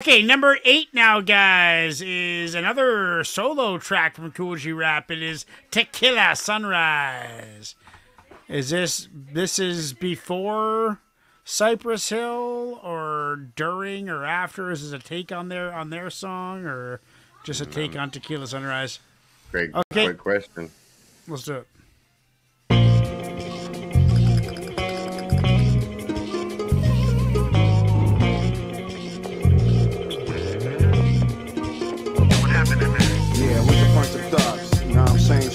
Okay, number eight now, guys, is another solo track from Kool G Rap. It is Tequila Sunrise. Is this this is before Cypress Hill or during or after? Is this a take on their on their song or just a take on Tequila Sunrise? Great, Okay. great question. Let's do it.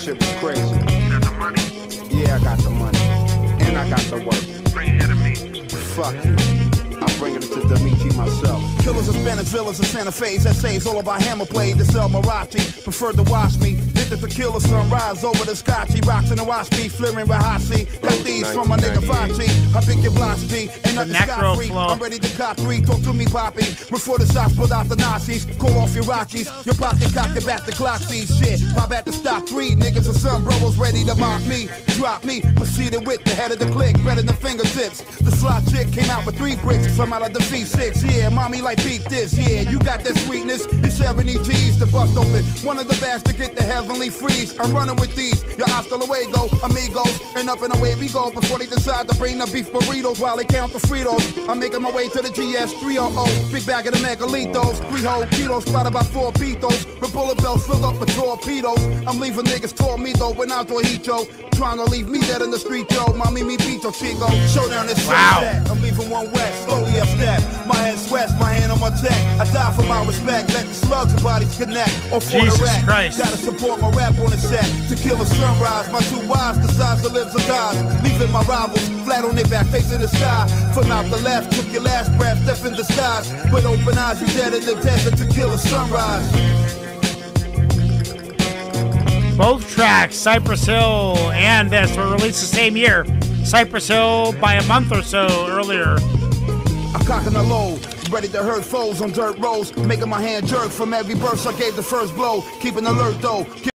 Shit was crazy. Yeah, I got the money. And I got the work. Bring it to me. Fuck you. I'm bringing it to Dimitri myself. Killers of Spanish villas in Santa Fe's essays all about hammer play to sell Marachi. Preferred to watch me. Hit the tequila sunrise over the scotchy. Rocks in the watch me, flaring Rahasi. Got these from my nigga Fachi. I think your blocks G. Ain't nothing scot free. flow. I'm ready to cop three. Talk to me, Poppy. Before the shots pulled out the Nazis. Call off your Rockies. Your pocket cock your back the clock sees shit. Pop at the stop three. Niggas and some bros ready to mock me. Drop me. Proceeded with the head of the click. Better than fingertips. The slot chick came out with three bricks. From out of the V6. Yeah, mommy like beat this. Yeah, you got that sweetness. You 70 G's to bust open. One of the best to get the heavenly freeze. I'm running with these. Your hasta luego, amigos. And up and away we go before they decide to bring the beef burritos while they count the Fritos. I'm making my way to the GS 300. Big bag of the megalitos. Three whole kilos, spotted by four pitos. The bullet bells filled up with torpedoes. I'm leaving niggas tormido when I'm Torhicho. Trying to leave me dead in the street, yo. Mommy, me pito chico. Showdown is Wow. My hand on my tech. I die for my respect. Let the slugs and bodies connect. Or for Jesus the rack. Christ. Gotta support my rap on the set. Tequila sunrise, my two wives decides to live or die. Leaving my rivals flat on their back, facing the sky. From out the left, took your last breath, step in disguise. With open eyes, you dead in the desert Tequila sunrise. Both tracks, Cypress Hill and this, were released the same year. Cypress Hill by a month or so earlier. I'm cocking a load, ready to hurt foes on dirt roads, making my hand jerk from every burst I gave the first blow, keeping alert though.